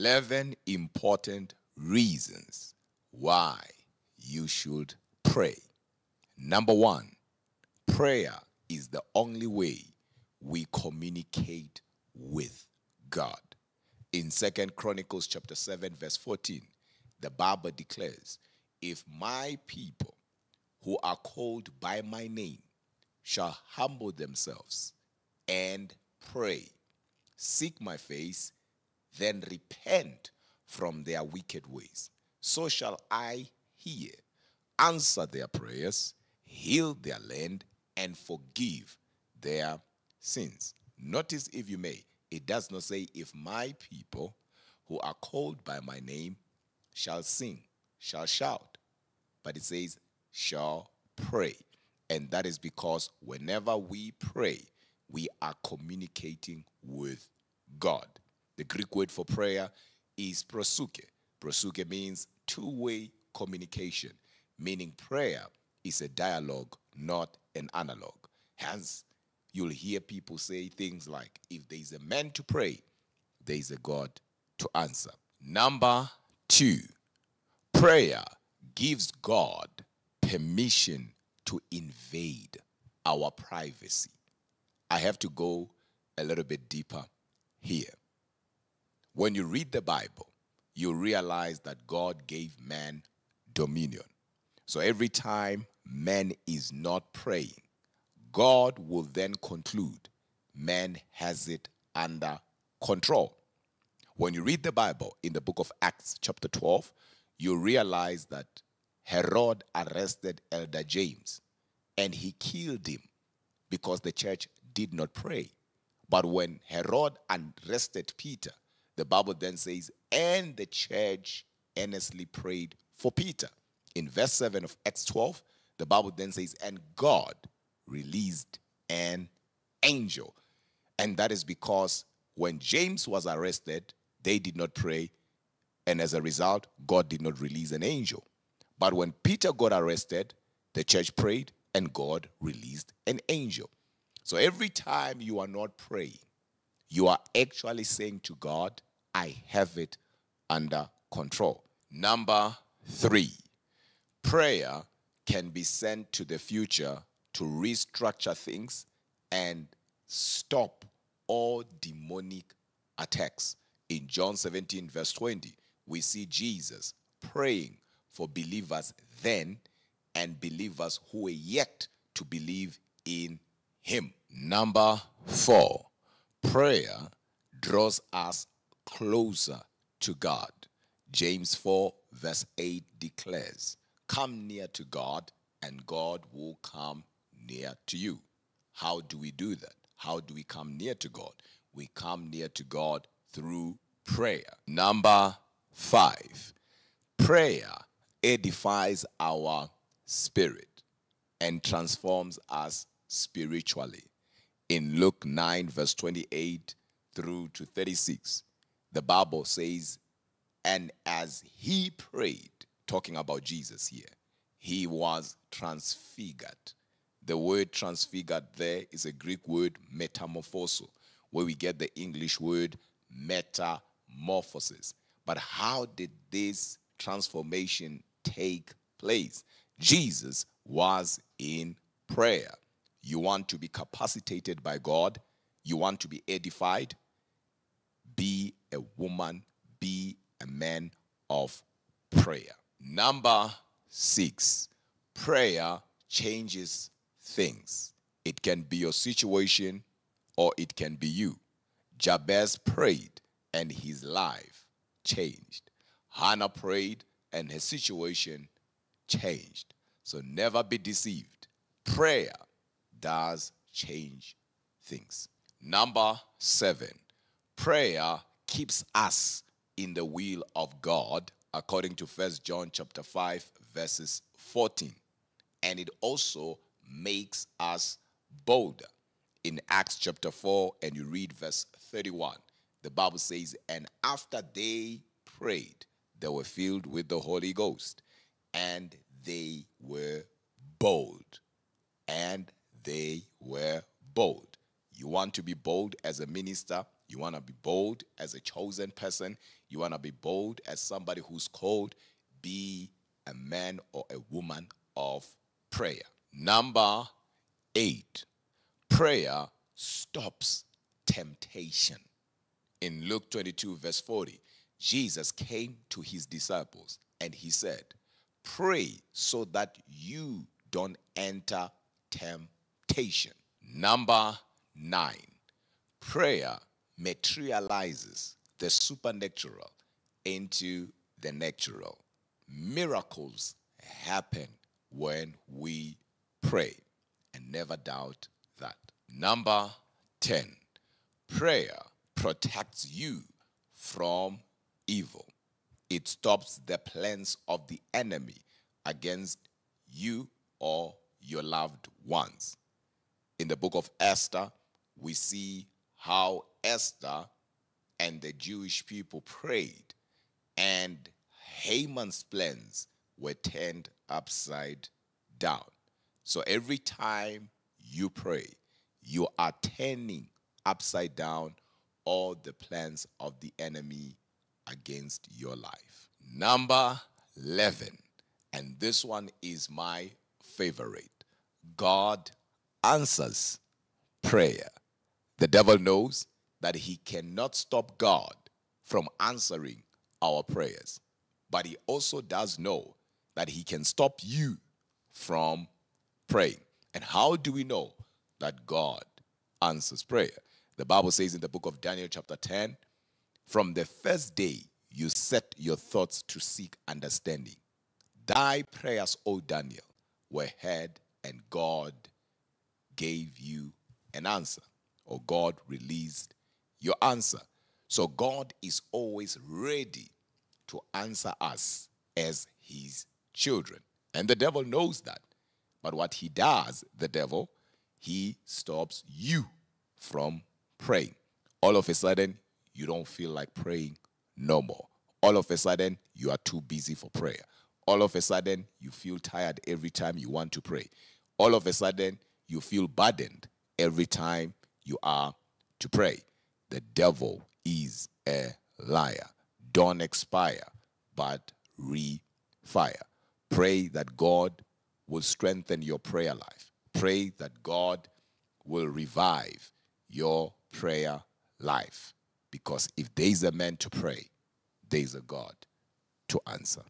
11 important reasons why you should pray. Number one, prayer is the only way we communicate with God. In Second Chronicles chapter 7 verse 14, the Bible declares, if my people who are called by my name shall humble themselves and pray, seek my face, then repent from their wicked ways. So shall I hear, answer their prayers, heal their land, and forgive their sins. Notice, if you may, it does not say, if my people who are called by my name shall sing, shall shout, but it says, shall pray. And that is because whenever we pray, we are communicating with God. The Greek word for prayer is proseuche. Proseuche means two-way communication, meaning prayer is a dialogue, not an analog. Hence, you'll hear people say things like, if there is a man to pray, there is a God to answer. Number two, prayer gives God permission to invade our privacy. I have to go a little bit deeper here. When you read the Bible, you realize that God gave man dominion. So every time man is not praying, God will then conclude man has it under control. When you read the Bible in the book of Acts, chapter 12, you realize that Herod arrested Elder James and he killed him because the church did not pray. But when Herod arrested Peter, the Bible then says, and the church earnestly prayed for Peter. In verse 7 of Acts 12, the Bible then says, and God released an angel. And that is because when James was arrested, they did not pray. And as a result, God did not release an angel. But when Peter got arrested, the church prayed and God released an angel. So every time you are not praying, you are actually saying to God, I have it under control. Number three, prayer can be sent to the future to restructure things and stop all demonic attacks. In John 17, verse 20, we see Jesus praying for believers then and believers who are yet to believe in him. Number four, prayer draws us closer to God. James 4, verse 8 declares, Come near to God, and God will come near to you. How do we do that? How do we come near to God? We come near to God through prayer. Number five, prayer edifies our spirit and transforms us spiritually. In Luke 9, verse 28 through to 36, the Bible says, And as he prayed, talking about Jesus here, he was transfigured. The word transfigured there is a Greek word metamorphoso, where we get the English word metamorphosis. But how did this transformation take place? Jesus was in prayer. You want to be capacitated by God. You want to be edified. Be a woman. Be a man of prayer. Number six, prayer changes things. It can be your situation or it can be you. Jabez prayed and his life changed. Hannah prayed and her situation changed. So never be deceived. Prayer does change things. Number seven, prayer keeps us in the will of God according to First John chapter 5 verses 14. And it also makes us bolder. In Acts chapter 4 and you read verse 31, the Bible says, And after they prayed, they were filled with the Holy Ghost, and they were bold. And they were bold. You want to be bold as a minister, you want to be bold as a chosen person, You want to be bold as somebody who's called, be a man or a woman of prayer. Number eight, prayer stops temptation. In Luke 22, verse 40, Jesus came to his disciples and he said, Pray so that you don't enter temptation. Number nine, prayer materializes the supernatural into the natural. Miracles happen when we pray, and never doubt that. Number 10, prayer protects you from evil. It stops the plans of the enemy against you or your loved ones. In the book of Esther, we see how Esther and the Jewish people prayed, and Haman's plans were turned upside down. So every time you pray, you are turning upside down all the plans of the enemy against your life. Number 11, and this one is my favorite God answers prayer. The devil knows that he cannot stop God from answering our prayers, but he also does know that he can stop you from praying. And how do we know that God answers prayer? The Bible says in the book of Daniel, chapter 10, from the first day you set your thoughts to seek understanding, thy prayers, O Daniel, were heard, and God gave you an answer, or God released your answer. So God is always ready to answer us as his children. And the devil knows that. But what he does, the devil, he stops you from praying. All of a sudden, you don't feel like praying no more. All of a sudden, you are too busy for prayer. All of a sudden, you feel tired every time you want to pray. All of a sudden, you feel burdened every time you are to pray. The devil is a liar. Don't expire, but refire. Pray that God will strengthen your prayer life. Pray that God will revive your prayer life. Because if there is a man to pray, there is a God to answer.